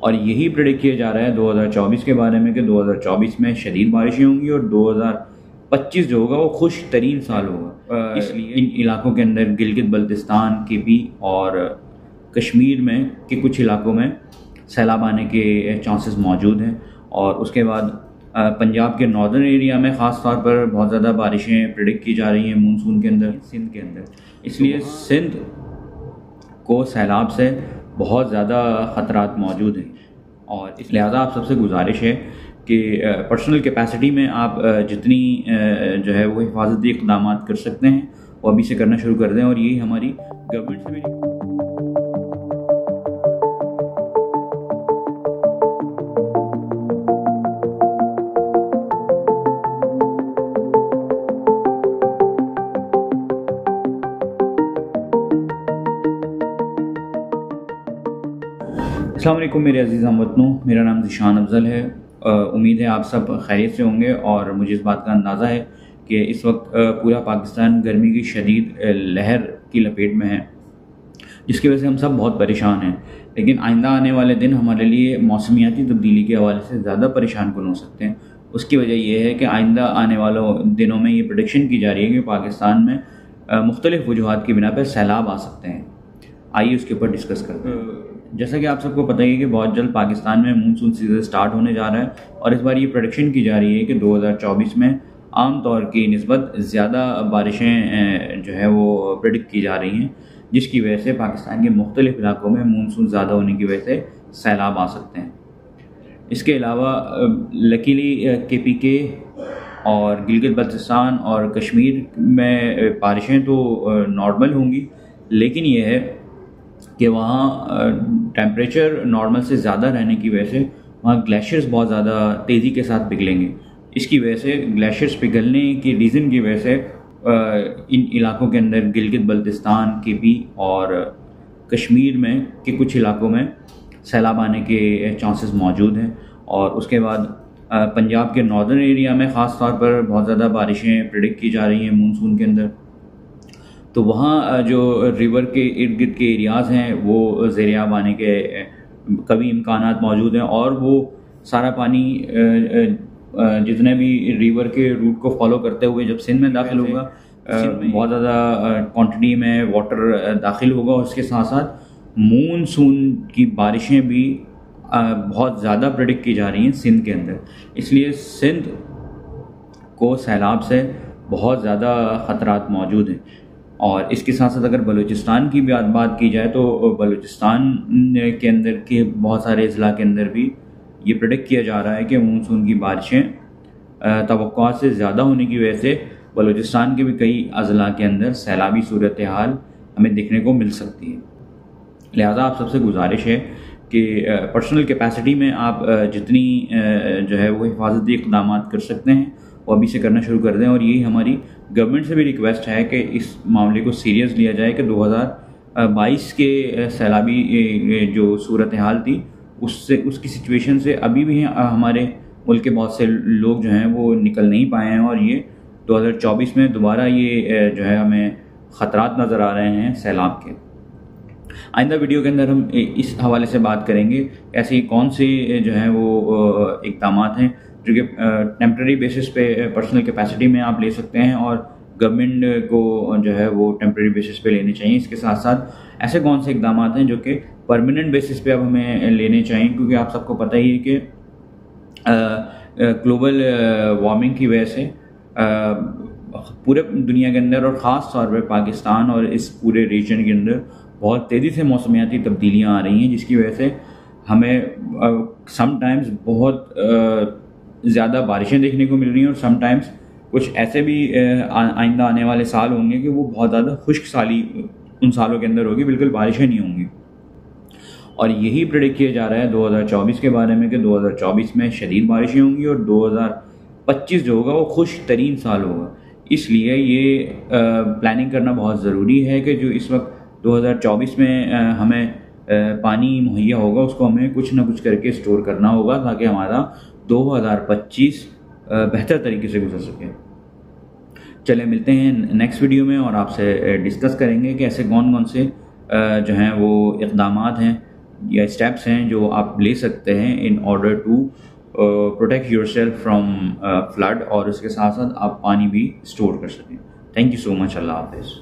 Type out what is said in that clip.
اور یہی پریڈکٹ کیا جا رہا ہے دو ہزار چوبیس کے بارے میں کہ دو ہزار چوبیس میں شدید بارشیں ہوں گی اور دو ہزار پچیس جو ہوگا وہ خوش ترین سال ہوگا۔ اس لیے۔ ان علاقوں کے اندر گلگت بلتستان کے بھی اور کشمیر میں کے کچھ علاقوں میں سیلاب آنے کے چانسز موجود ہیں۔ اور اس کے بعد پنجاب کے ناردرن ایریا میں خاص طور پر بہت زیادہ بارشیں پرڈکٹ کی جا رہی ہیں مونسون کے اندر۔ سندھ کے اندر۔ اس لیے سندھ کو سیلاب سے بہت زیادہ خطرات موجود ہیں۔ اور اس لہٰذا آپ سب سے گزارش ہے کہ پرسنل کیپیسٹی میں آپ جتنی جو ہے وہ حفاظتی اقدامات کر سکتے ہیں، وہ ابھی سے کرنا شروع کر دیں اور یہی ہماری گورنمنٹ سے بھی۔ السلام علیکم میرے عزیز وطنوں، میرا نام ذیشان افضل ہے۔ امید ہے آپ سب خیریت سے ہوں گے اور مجھے اس بات کا اندازہ ہے کہ اس وقت پورا پاکستان گرمی کی شدید لہر کی لپیٹ میں ہے، جس کی وجہ سے ہم سب بہت پریشان ہیں۔ لیکن آئندہ آنے والے دن ہمارے لیے موسمیاتی تبدیلی کے حوالے سے زیادہ پریشان کن ہو سکتے ہیں۔ اس کی وجہ یہ ہے کہ آئندہ آنے والوں دنوں میں یہ پروڈکشن کی جا رہی ہے کہ پاکستان میں مختلف وجوہات کی بنا پہ سیلاب آ سکتے ہیں۔ آئیے اس کے اوپر ڈسکس کرتے ہیں۔ جیسا کہ آپ سب کو پتہ ہی کہ بہت جلد پاکستان میں مونسون سیزن سٹارٹ ہونے جا رہا ہے اور اس بار یہ پروڈکشن کی جا رہی ہے کہ دو ہزار چوبیس میں عام طور کی نسبت زیادہ بارشیں جو ہے وہ پرڈکٹ کی جا رہی ہیں، جس کی وجہ سے پاکستان کے مختلف علاقوں میں مونسون زیادہ ہونے کی وجہ سے سیلاب آ سکتے ہیں۔ اس کے علاوہ لکیلی کے پی کے اور گلگت بلتستان اور کشمیر میں بارشیں تو نارمل ہوں گی، لیکن یہ ہے کہ وہاں ٹیمپریچر نارمل سے زیادہ رہنے کی وجہ سے وہاں گلیشیئرس بہت زیادہ تیزی کے ساتھ پگھلیں گے۔ اس کی وجہ سے گلیشیئرس پگھلنے کی ریزن کی وجہ سے ان علاقوں کے اندر گلگت بلتستان، کے بھی اور کشمیر میں کے کچھ علاقوں میں سیلاب آنے کے چانسز موجود ہیں۔ اور اس کے بعد پنجاب کے ناردرن ایریا میں خاص طور پر بہت زیادہ بارشیں پرڈکٹ کی جا رہی ہیں مونسون کے اندر۔ تو وہاں جو ریور کے ارد گرد کے ایریاز ہیں وہ زیر آب آنے کے کبھی امکانات موجود ہیں اور وہ سارا پانی جتنے بھی ریور کے روٹ کو فالو کرتے ہوئے جب سندھ میں داخل ہوگا بہت زیادہ کوانٹٹی میں واٹر داخل ہوگا اس کے ساتھ ساتھ مون سون کی بارشیں بھی بہت زیادہ پرڈکٹ کی جا رہی ہیں سندھ کے اندر۔ اس لیے سندھ کو سیلاب سے بہت زیادہ خطرات موجود ہیں۔ اور اس کے ساتھ ساتھ اگر بلوچستان کی بھی بات کی جائے تو بلوچستان کے اندر کے بہت سارے اضلاع کے اندر بھی یہ پرڈکٹ کیا جا رہا ہے کہ مونسون کی بارشیں توقعات سے زیادہ ہونے کی وجہ سے بلوچستان کے بھی کئی اضلاع کے اندر سیلابی صورتحال ہمیں دیکھنے کو مل سکتی ہے۔ لہذا آپ سب سے گزارش ہے کہ پرسنل کیپیسٹی میں آپ جتنی جو ہے وہ حفاظتی اقدامات کر سکتے ہیں، وہ ابھی سے کرنا شروع کر دیں اور یہی ہماری گورنمنٹ سے بھی ریکویسٹ ہے کہ اس معاملے کو سیریس لیا جائے کہ دو ہزار بائیس کے سیلابی جو صورت حال تھی، اس سے، اس کی سچویشن سے ابھی بھی ہمارے ملک کے بہت سے لوگ جو ہیں وہ نکل نہیں پائے ہیں اور یہ دو ہزار چوبیس میں دوبارہ یہ جو ہے ہمیں خطرات نظر آ رہے ہیں سیلاب کے۔ آئندہ ویڈیو کے اندر ہم اس حوالے سے بات کریں گے، ایسی کون سے جو ہیں وہ اقدامات ہیں جو کہ ٹیمپرری بیسس پہ پرسنل کیپیسٹی میں آپ لے سکتے ہیں اور گورنمنٹ کو جو ہے وہ ٹیمپرری بیسس پہ لینے چاہیے۔ اس کے ساتھ ساتھ ایسے کون سے اقدامات ہیں جو کہ پرماننٹ بیسس پہ اب ہمیں لینے چاہیے؟ کیونکہ آپ سب کو پتہ ہی ہے کہ گلوبل وارمنگ کی وجہ سے پورے دنیا کے اندر اور خاص طور پہ پاکستان اور اس پورے ریجن کے اندر بہت تیزی سے موسمیاتی تبدیلیاں آ رہی ہیں، جس کی وجہ سے ہمیں سم ٹائمز بہت زیادہ بارشیں دیکھنے کو مل رہی ہیں اور سم ٹائمس کچھ ایسے بھی آئندہ آنے والے سال ہوں گے کہ وہ بہت زیادہ خشک سالی ان سالوں کے اندر ہوگی، بالکل بارشیں نہیں ہوں گی۔ اور یہی پریڈکٹ کیا جا رہا ہے دو ہزار چوبیس کے بارے میں کہ دو ہزار چوبیس میں شدید بارشیں ہوں گی اور دو ہزار پچیس جو ہوگا وہ خوش ترین سال ہوگا۔ اس لیے یہ پلاننگ کرنا بہت ضروری ہے کہ جو اس وقت دو ہزار چوبیس میں ہمیں پانی مہیا ہوگا، اس کو ہمیں کچھ نہ کچھ کر کے اسٹور کرنا ہوگا تاکہ ہمارا دو ہزار پچیس بہتر طریقے سے گزر سکے۔ چلے ملتے ہیں نیکسٹ ویڈیو میں اور آپ سے ڈسکس کریں گے کہ ایسے کون کون سے جو ہیں وہ اقدامات ہیں یا اسٹیپس ہیں جو آپ لے سکتے ہیں in order to protect yourself from flood اور اس کے ساتھ ساتھ آپ پانی بھی اسٹور کر سکیں۔ تھینک یو سو مچ اللہ حافظ۔